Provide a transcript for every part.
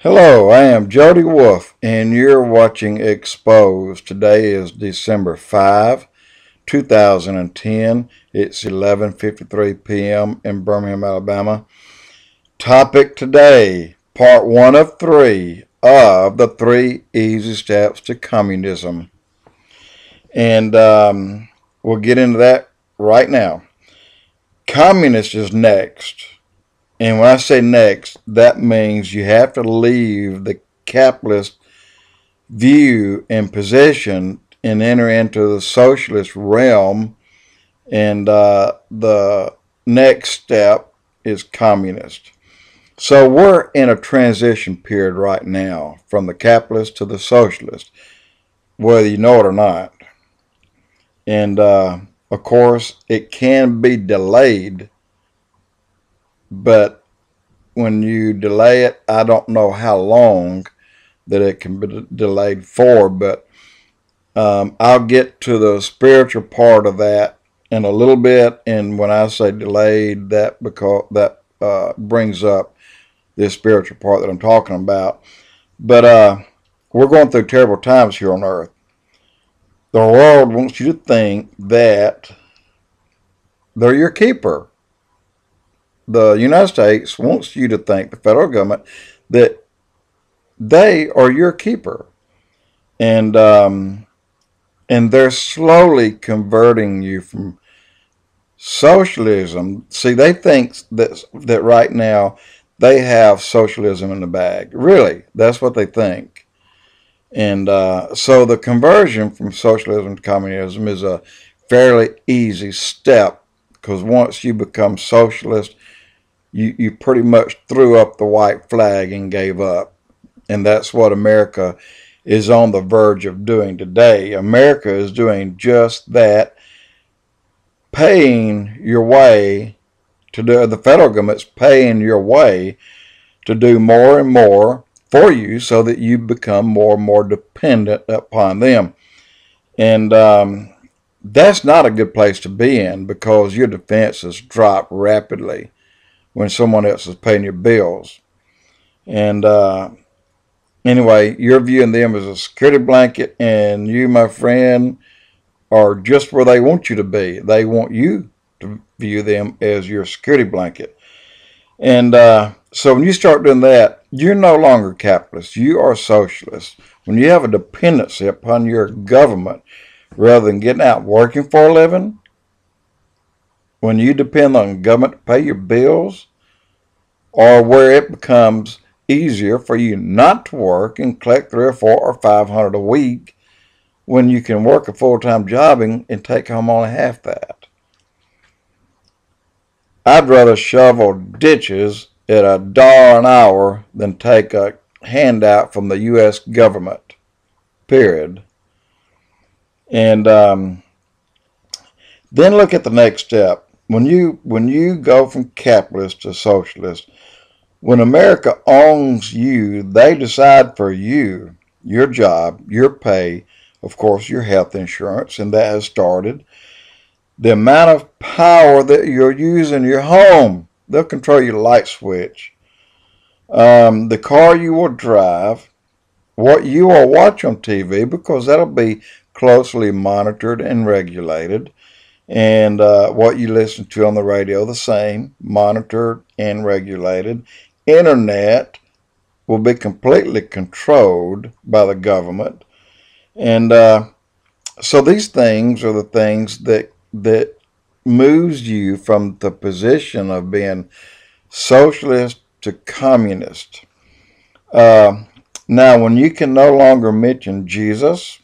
Hello, I am Jody Wolfe, and you're watching Exposed. Today is December 5, 2010. It's 11:53 p.m. in Birmingham, Alabama. Topic today, part one of three of the three easy steps to communism, and um, we'll get into that right now. Communist is next. And when I say next, that means you have to leave the capitalist view and position and enter into the socialist realm. And uh, the next step is communist. So we're in a transition period right now from the capitalist to the socialist, whether you know it or not. And uh, of course, it can be delayed but when you delay it, I don't know how long that it can be delayed for, but um, I'll get to the spiritual part of that in a little bit. And when I say delayed, that because that uh, brings up this spiritual part that I'm talking about. But uh, we're going through terrible times here on earth. The world wants you to think that they're your keeper the United States wants you to think, the federal government, that they are your keeper. And, um, and they're slowly converting you from socialism. See, they think that, that right now they have socialism in the bag. Really, that's what they think. And uh, so the conversion from socialism to communism is a fairly easy step because once you become socialist, you, you pretty much threw up the white flag and gave up. And that's what America is on the verge of doing today. America is doing just that, paying your way to do, the federal government's paying your way to do more and more for you so that you become more and more dependent upon them. And um, that's not a good place to be in because your defenses drop rapidly when someone else is paying your bills. And uh, anyway, you're viewing them as a security blanket, and you, my friend, are just where they want you to be. They want you to view them as your security blanket. And uh, so when you start doing that, you're no longer capitalist. You are socialist. When you have a dependency upon your government, rather than getting out working for a living, when you depend on government to pay your bills, or where it becomes easier for you not to work and collect three or four or five hundred a week when you can work a full-time job and, and take home only half that. I'd rather shovel ditches at a dollar an hour than take a handout from the U.S. government, period. And um, then look at the next step when you when you go from capitalist to socialist, when America owns you, they decide for you your job, your pay, of course, your health insurance, and that has started. The amount of power that you're using your home, they'll control your light switch. Um, the car you will drive, what you will watch on TV, because that'll be closely monitored and regulated and uh, what you listen to on the radio the same monitored and regulated. Internet will be completely controlled by the government. And uh, so these things are the things that that moves you from the position of being socialist to communist. Uh, now when you can no longer mention jesus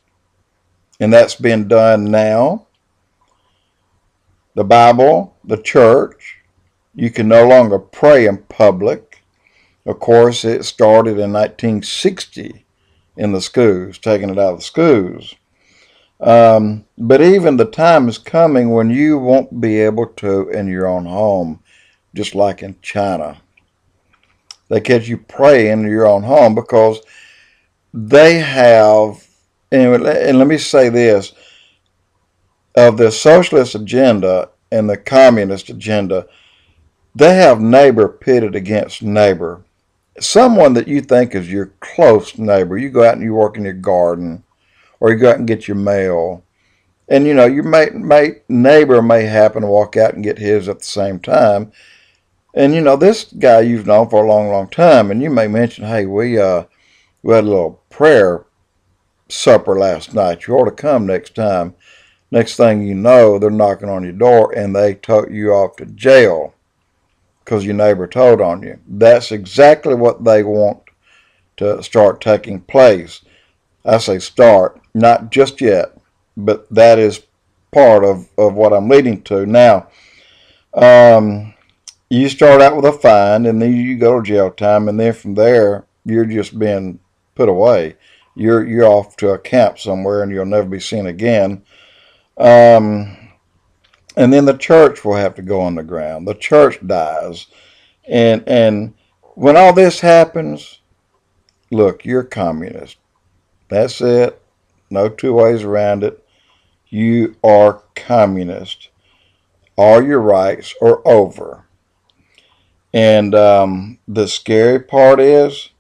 and that's being done now the Bible, the church. You can no longer pray in public. Of course, it started in 1960 in the schools, taking it out of the schools. Um, but even the time is coming when you won't be able to in your own home, just like in China. They catch you praying in your own home because they have, and, and let me say this, of the socialist agenda and the communist agenda, they have neighbor pitted against neighbor. someone that you think is your close neighbor. You go out and you work in your garden, or you go out and get your mail, and you know your mate, mate neighbor may happen to walk out and get his at the same time. And you know this guy you've known for a long, long time, and you may mention, "Hey, we uh, we had a little prayer supper last night. You ought to come next time." Next thing you know, they're knocking on your door and they took you off to jail because your neighbor told on you. That's exactly what they want to start taking place. I say start, not just yet, but that is part of, of what I'm leading to. Now, um, you start out with a fine and then you go to jail time and then from there you're just being put away. You're you're off to a camp somewhere and you'll never be seen again um, and then the church will have to go on the ground. The church dies. And, and when all this happens, look, you're communist. That's it. No two ways around it. You are communist. All your rights are over. And um, the scary part is,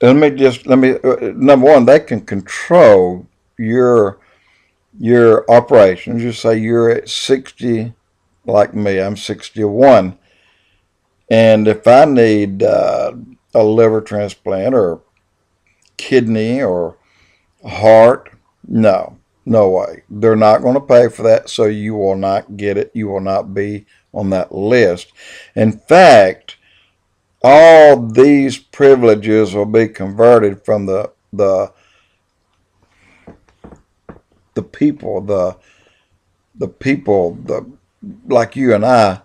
let me just, let me, uh, number one, they can control your your operations, you say you're at 60, like me, I'm 61, and if I need uh, a liver transplant or kidney or heart, no, no way. They're not going to pay for that, so you will not get it. You will not be on that list. In fact, all these privileges will be converted from the the the people, the the people, the like you and I,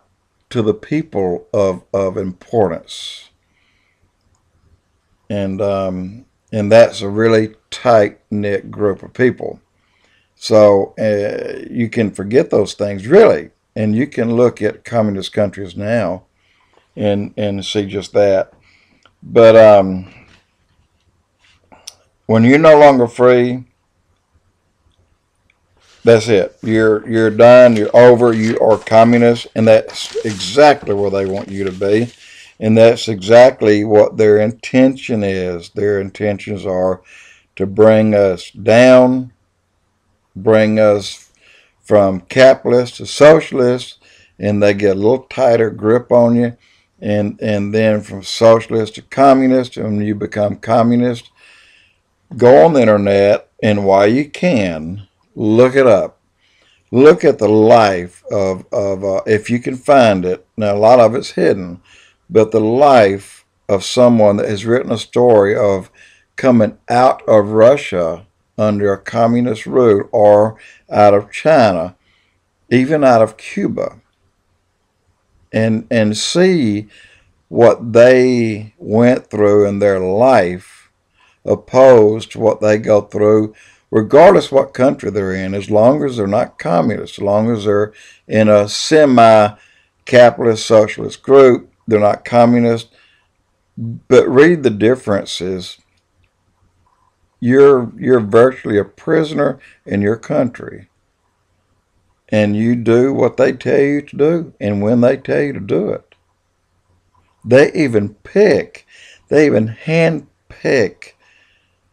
to the people of of importance, and um, and that's a really tight knit group of people. So uh, you can forget those things really, and you can look at communist countries now, and and see just that. But um, when you're no longer free, that's it. You're you're done. You're over. You are communist, and that's exactly where they want you to be, and that's exactly what their intention is. Their intentions are to bring us down, bring us from capitalist to socialist, and they get a little tighter grip on you, and and then from socialist to communist, and you become communist. Go on the internet, and while you can Look it up. Look at the life of, of uh, if you can find it. Now, a lot of it's hidden, but the life of someone that has written a story of coming out of Russia under a communist rule or out of China, even out of Cuba, and, and see what they went through in their life opposed to what they go through regardless what country they're in, as long as they're not communist, as long as they're in a semi-capitalist socialist group, they're not communist. But read the differences. You're you're virtually a prisoner in your country. And you do what they tell you to do and when they tell you to do it. They even pick, they even hand pick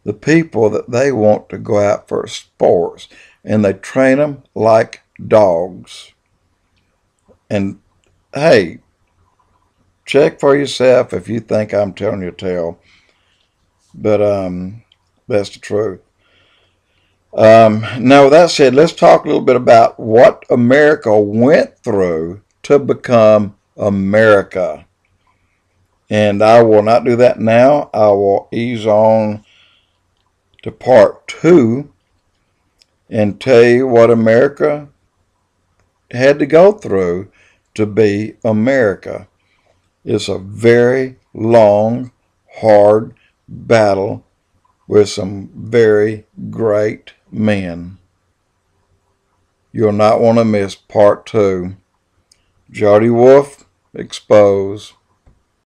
the people that they want to go out for sports and they train them like dogs. And hey, check for yourself if you think I'm telling you a tale. But um, that's the truth. Um, now, with that said, let's talk a little bit about what America went through to become America. And I will not do that now. I will ease on to part two and tell you what America had to go through to be America. It's a very long, hard battle with some very great men. You'll not want to miss part two. Jody Wolfe, Expose.